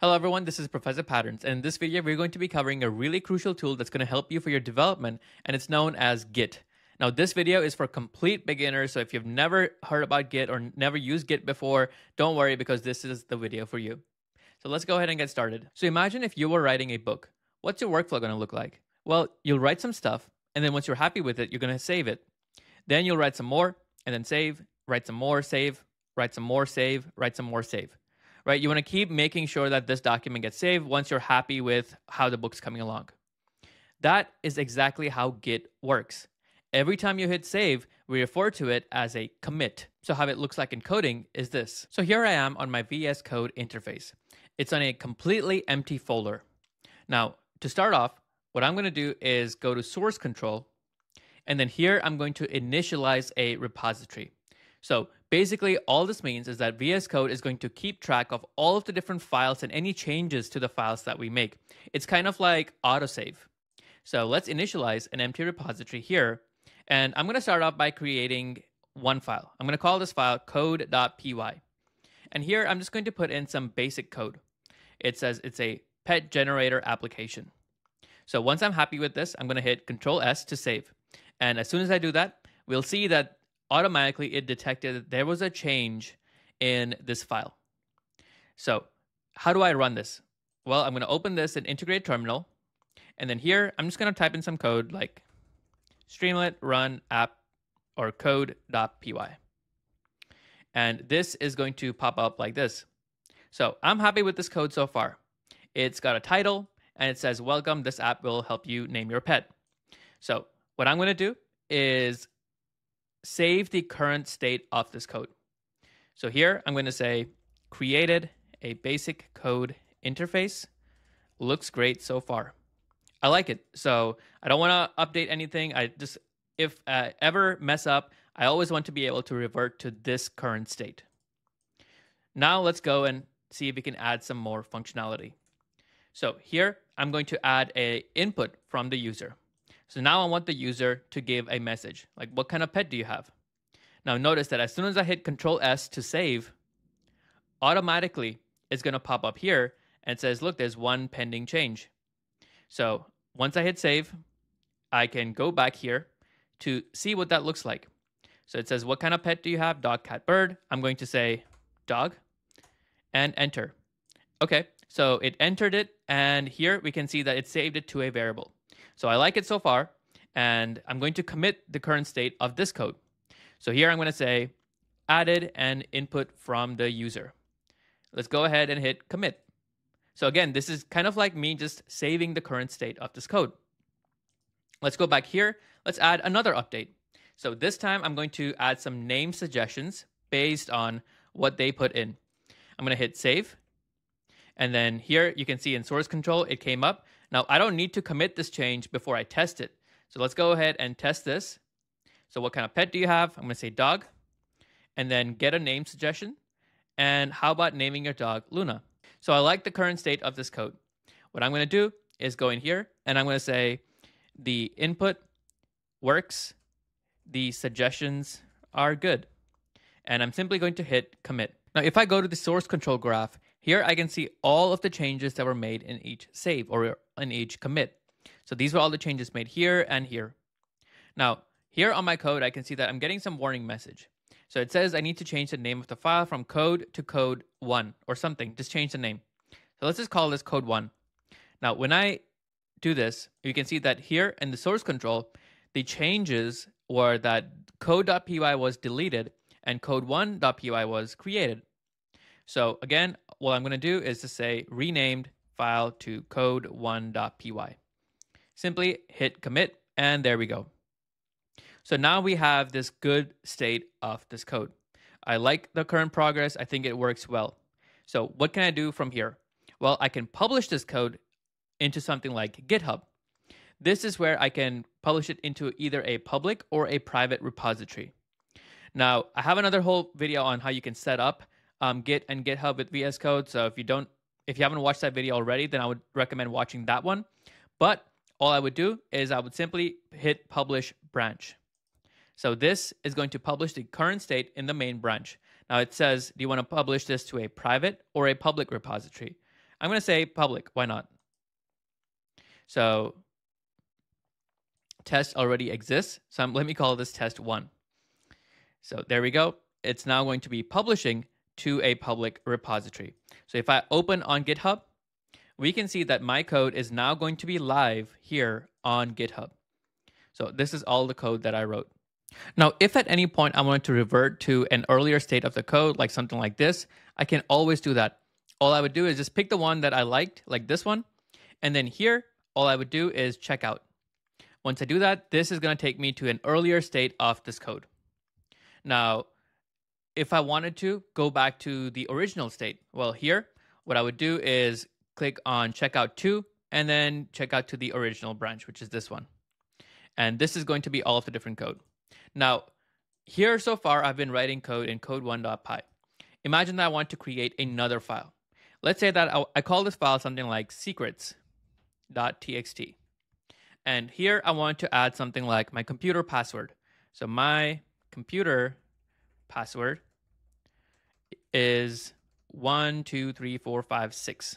Hello everyone, this is Professor Patterns, and in this video we're going to be covering a really crucial tool that's going to help you for your development, and it's known as Git. Now this video is for complete beginners, so if you've never heard about Git or never used Git before, don't worry because this is the video for you. So let's go ahead and get started. So imagine if you were writing a book. What's your workflow going to look like? Well, you'll write some stuff, and then once you're happy with it, you're going to save it. Then you'll write some more, and then save, write some more, save, write some more, save, write some more, save right? You want to keep making sure that this document gets saved once you're happy with how the book's coming along. That is exactly how Git works. Every time you hit save, we refer to it as a commit. So how it looks like in coding is this. So here I am on my VS Code interface. It's on a completely empty folder. Now, to start off, what I'm going to do is go to source control, and then here I'm going to initialize a repository. So basically, all this means is that VS Code is going to keep track of all of the different files and any changes to the files that we make. It's kind of like autosave. So let's initialize an empty repository here. And I'm going to start off by creating one file. I'm going to call this file code.py. And here I'm just going to put in some basic code. It says it's a pet generator application. So once I'm happy with this, I'm going to hit Control S to save. And as soon as I do that, we'll see that automatically it detected that there was a change in this file. So how do I run this? Well, I'm going to open this in Integrate Terminal. And then here, I'm just going to type in some code like streamlit run app or code.py. And this is going to pop up like this. So I'm happy with this code so far. It's got a title and it says, welcome, this app will help you name your pet. So what I'm going to do is save the current state of this code. So here I'm going to say created a basic code interface. Looks great so far. I like it. So I don't want to update anything. I just, if I ever mess up, I always want to be able to revert to this current state. Now let's go and see if we can add some more functionality. So here I'm going to add a input from the user. So now I want the user to give a message, like what kind of pet do you have? Now notice that as soon as I hit Control S to save, automatically it's going to pop up here and says, look, there's one pending change. So once I hit save, I can go back here to see what that looks like. So it says, what kind of pet do you have? Dog, cat, bird. I'm going to say dog and enter. Okay, so it entered it. And here we can see that it saved it to a variable. So I like it so far, and I'm going to commit the current state of this code. So here I'm going to say added an input from the user. Let's go ahead and hit commit. So again, this is kind of like me just saving the current state of this code. Let's go back here. Let's add another update. So this time I'm going to add some name suggestions based on what they put in. I'm going to hit save. And then here you can see in source control, it came up. Now I don't need to commit this change before I test it. So let's go ahead and test this. So what kind of pet do you have? I'm going to say dog and then get a name suggestion. And how about naming your dog Luna? So I like the current state of this code. What I'm going to do is go in here and I'm going to say the input works, the suggestions are good. And I'm simply going to hit commit. Now, if I go to the source control graph, here I can see all of the changes that were made in each save or in each commit. So these were all the changes made here and here. Now, here on my code, I can see that I'm getting some warning message. So it says I need to change the name of the file from code to code one or something. Just change the name. So let's just call this code one. Now, when I do this, you can see that here in the source control, the changes were that code.py was deleted and code1.py was created. So again, what I'm going to do is to say renamed file to code1.py. Simply hit commit, and there we go. So now we have this good state of this code. I like the current progress. I think it works well. So what can I do from here? Well, I can publish this code into something like GitHub. This is where I can publish it into either a public or a private repository. Now, I have another whole video on how you can set up um, Git and GitHub with VS Code. So if you don't, if you haven't watched that video already, then I would recommend watching that one. But all I would do is I would simply hit publish branch. So this is going to publish the current state in the main branch. Now it says, do you want to publish this to a private or a public repository? I'm going to say public. Why not? So test already exists. So I'm, let me call this test one. So there we go. It's now going to be publishing to a public repository. So if I open on GitHub, we can see that my code is now going to be live here on GitHub. So this is all the code that I wrote. Now, if at any point I wanted to revert to an earlier state of the code, like something like this, I can always do that. All I would do is just pick the one that I liked, like this one. And then here, all I would do is check out. Once I do that, this is going to take me to an earlier state of this code. Now, if I wanted to go back to the original state, well, here, what I would do is click on checkout to, and then check out to the original branch, which is this one. And this is going to be all of the different code. Now, here so far, I've been writing code in code1.py. Imagine that I want to create another file. Let's say that I call this file something like secrets.txt. And here I want to add something like my computer password. So my computer password is one, two, three, four, five, six.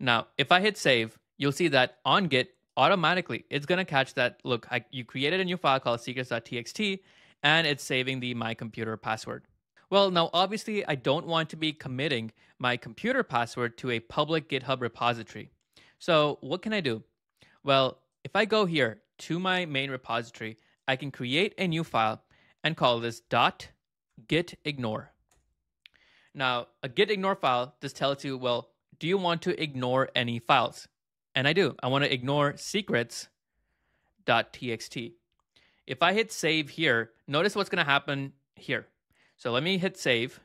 Now, if I hit save, you'll see that on Git, automatically, it's going to catch that, look, I, you created a new file called secrets.txt, and it's saving the my computer password. Well, now, obviously, I don't want to be committing my computer password to a public GitHub repository. So what can I do? Well, if I go here to my main repository, I can create a new file and call this dot git ignore. Now, a git ignore file just tells you, well, do you want to ignore any files? And I do. I want to ignore secrets.txt. If I hit save here, notice what's going to happen here. So let me hit save.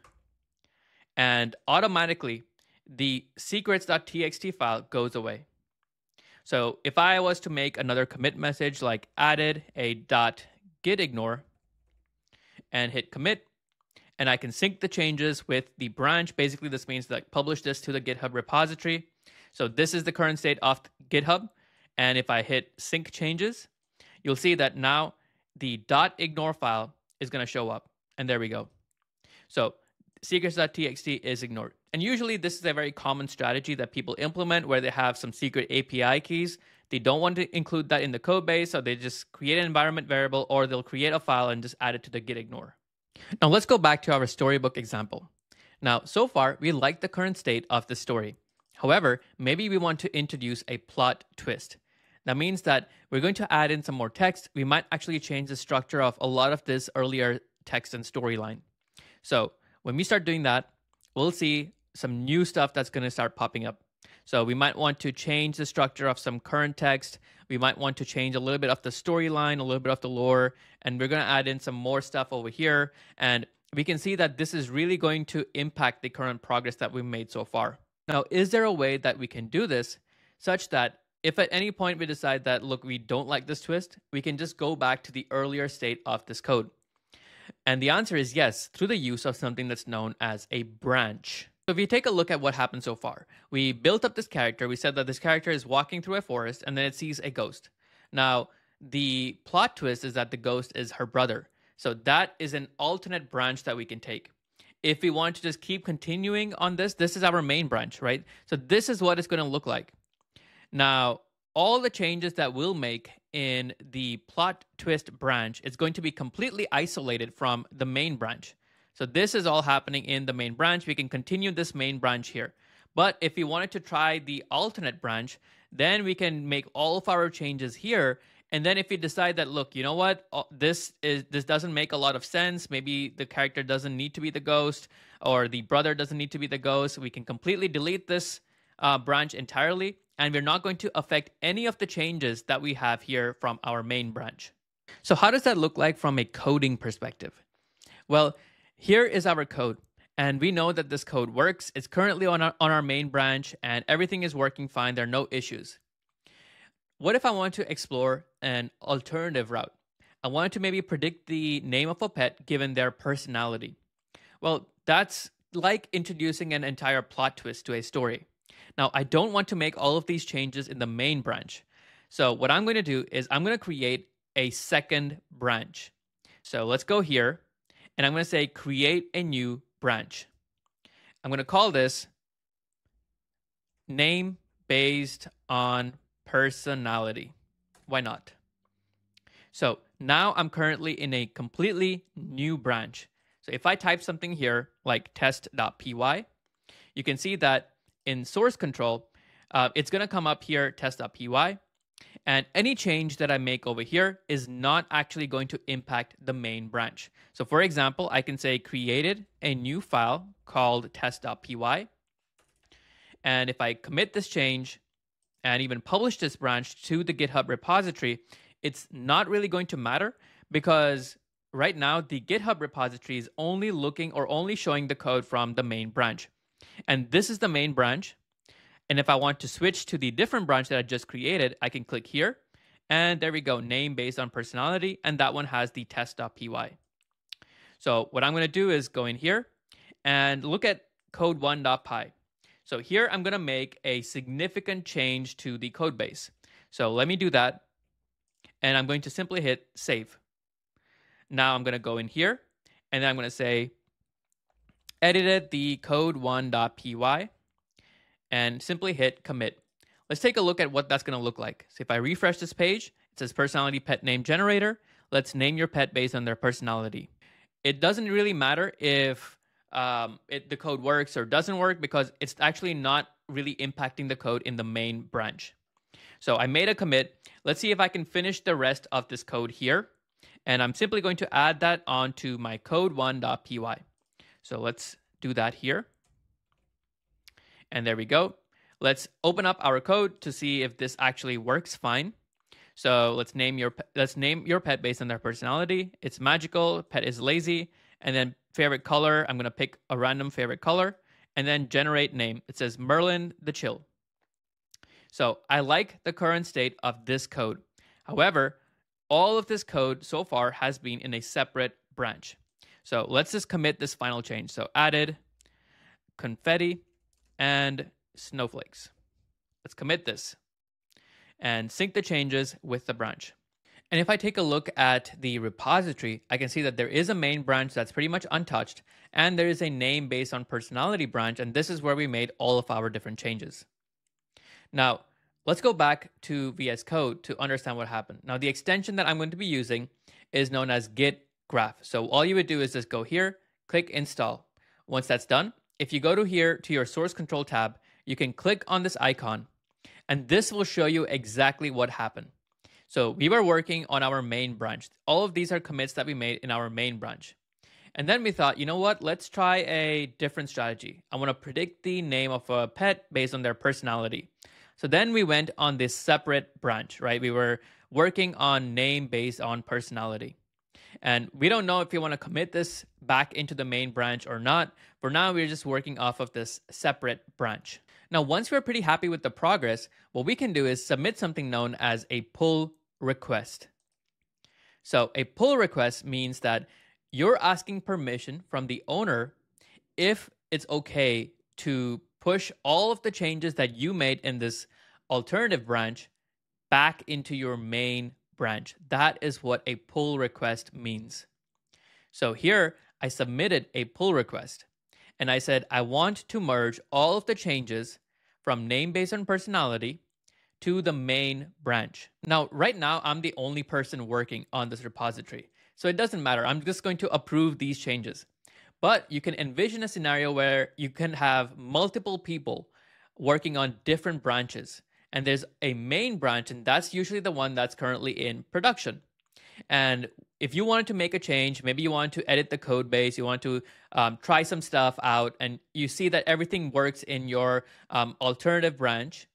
And automatically, the secrets.txt file goes away. So if I was to make another commit message like added a dot git ignore and hit commit, and I can sync the changes with the branch. Basically, this means that I publish this to the GitHub repository. So this is the current state of GitHub. And if I hit sync changes, you'll see that now the .ignore file is going to show up. And there we go. So secrets.txt is ignored. And usually this is a very common strategy that people implement where they have some secret API keys. They don't want to include that in the code base, so they just create an environment variable or they'll create a file and just add it to the git ignore. Now let's go back to our storybook example. Now, so far, we like the current state of the story. However, maybe we want to introduce a plot twist. That means that we're going to add in some more text. We might actually change the structure of a lot of this earlier text and storyline. So when we start doing that, we'll see some new stuff that's going to start popping up. So we might want to change the structure of some current text. We might want to change a little bit of the storyline, a little bit of the lore, and we're going to add in some more stuff over here. And we can see that this is really going to impact the current progress that we've made so far. Now, is there a way that we can do this such that if at any point we decide that, look, we don't like this twist, we can just go back to the earlier state of this code? And the answer is yes, through the use of something that's known as a branch. So if you take a look at what happened so far, we built up this character. We said that this character is walking through a forest and then it sees a ghost. Now, the plot twist is that the ghost is her brother. So that is an alternate branch that we can take if we want to just keep continuing on this, this is our main branch, right? So this is what it's going to look like. Now, all the changes that we'll make in the plot twist branch is going to be completely isolated from the main branch. So this is all happening in the main branch. We can continue this main branch here. But if we wanted to try the alternate branch, then we can make all of our changes here. And then if we decide that look you know what? Uh, this is this doesn't make a lot of sense. Maybe the character doesn't need to be the ghost or the brother doesn't need to be the ghost. We can completely delete this uh, branch entirely. And we're not going to affect any of the changes that we have here from our main branch. So how does that look like from a coding perspective? Well here is our code and we know that this code works it's currently on our, on our main branch and everything is working fine there are no issues what if I want to explore an alternative route? I wanted to maybe predict the name of a pet given their personality. Well, that's like introducing an entire plot twist to a story. Now, I don't want to make all of these changes in the main branch. So, what I'm going to do is I'm going to create a second branch. So, let's go here and I'm going to say create a new branch. I'm going to call this name based on personality. Why not? So now I'm currently in a completely new branch. So if I type something here like test.py, you can see that in source control, uh, it's going to come up here test.py. And any change that I make over here is not actually going to impact the main branch. So for example, I can say created a new file called test.py. And if I commit this change and even publish this branch to the GitHub repository, it's not really going to matter because right now the GitHub repository is only looking or only showing the code from the main branch. And this is the main branch. And if I want to switch to the different branch that I just created, I can click here. And there we go, name based on personality. And that one has the test.py. So what I'm going to do is go in here and look at code1.py. So here I'm going to make a significant change to the code base. So let me do that. And I'm going to simply hit save. Now I'm going to go in here and then I'm going to say edited the code1.py and simply hit commit. Let's take a look at what that's going to look like. So if I refresh this page, it says personality pet name generator. Let's name your pet based on their personality. It doesn't really matter if um, it, the code works or doesn't work because it's actually not really impacting the code in the main branch. So I made a commit. Let's see if I can finish the rest of this code here. And I'm simply going to add that onto my code1.py. So let's do that here. And there we go. Let's open up our code to see if this actually works fine. So let's name your let's name your pet based on their personality. It's magical. Pet is lazy. And then favorite color. I'm gonna pick a random favorite color. And then generate name. It says Merlin the Chill. So I like the current state of this code. However, all of this code so far has been in a separate branch. So let's just commit this final change. So added confetti and snowflakes. Let's commit this and sync the changes with the branch. And if I take a look at the repository, I can see that there is a main branch that's pretty much untouched, and there is a name based on personality branch, and this is where we made all of our different changes. Now, let's go back to VS Code to understand what happened. Now, the extension that I'm going to be using is known as Git Graph. So all you would do is just go here, click install. Once that's done, if you go to here to your source control tab, you can click on this icon and this will show you exactly what happened. So we were working on our main branch. All of these are commits that we made in our main branch. And then we thought, you know what? Let's try a different strategy. I want to predict the name of a pet based on their personality. So then we went on this separate branch, right? We were working on name based on personality. And we don't know if we want to commit this back into the main branch or not. For now, we're just working off of this separate branch. Now, once we're pretty happy with the progress, what we can do is submit something known as a pull request. So a pull request means that you're asking permission from the owner if it's okay to push all of the changes that you made in this alternative branch back into your main branch. That is what a pull request means. So here I submitted a pull request and I said, I want to merge all of the changes from name based on personality to the main branch. Now, right now, I'm the only person working on this repository. So it doesn't matter. I'm just going to approve these changes. But you can envision a scenario where you can have multiple people working on different branches. And there's a main branch, and that's usually the one that's currently in production. And if you wanted to make a change, maybe you want to edit the code base, you want to um, try some stuff out, and you see that everything works in your um, alternative branch,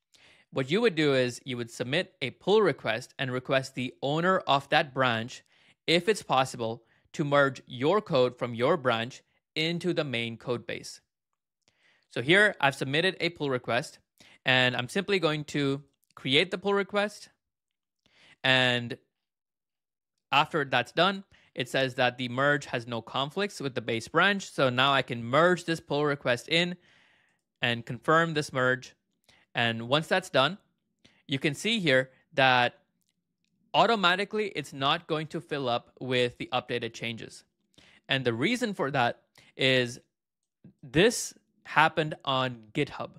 what you would do is you would submit a pull request and request the owner of that branch, if it's possible, to merge your code from your branch into the main code base. So here I've submitted a pull request and I'm simply going to create the pull request. And after that's done, it says that the merge has no conflicts with the base branch. So now I can merge this pull request in and confirm this merge. And once that's done, you can see here that automatically it's not going to fill up with the updated changes. And the reason for that is this happened on GitHub.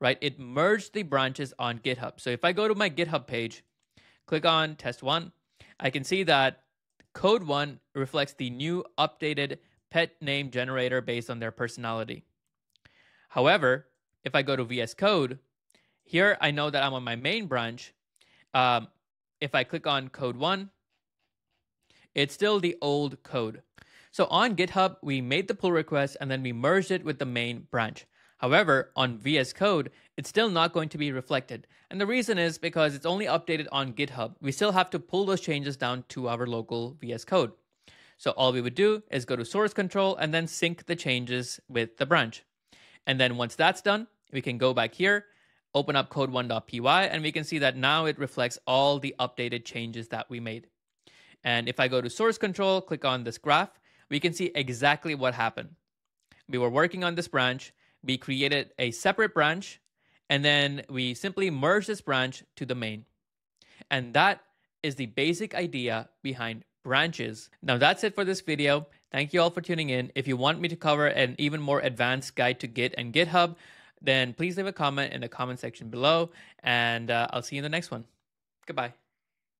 Right? It merged the branches on GitHub. So if I go to my GitHub page, click on test one, I can see that code one reflects the new updated pet name generator based on their personality. However, if I go to VS Code, here I know that I'm on my main branch. Um, if I click on code one, it's still the old code. So on GitHub, we made the pull request and then we merged it with the main branch. However, on VS Code, it's still not going to be reflected. And the reason is because it's only updated on GitHub. We still have to pull those changes down to our local VS Code. So all we would do is go to source control and then sync the changes with the branch. And then once that's done, we can go back here, open up code1.py, and we can see that now it reflects all the updated changes that we made. And if I go to source control, click on this graph, we can see exactly what happened. We were working on this branch, we created a separate branch, and then we simply merge this branch to the main. And that is the basic idea behind branches. Now that's it for this video. Thank you all for tuning in. If you want me to cover an even more advanced guide to Git and GitHub, then please leave a comment in the comment section below, and uh, I'll see you in the next one. Goodbye.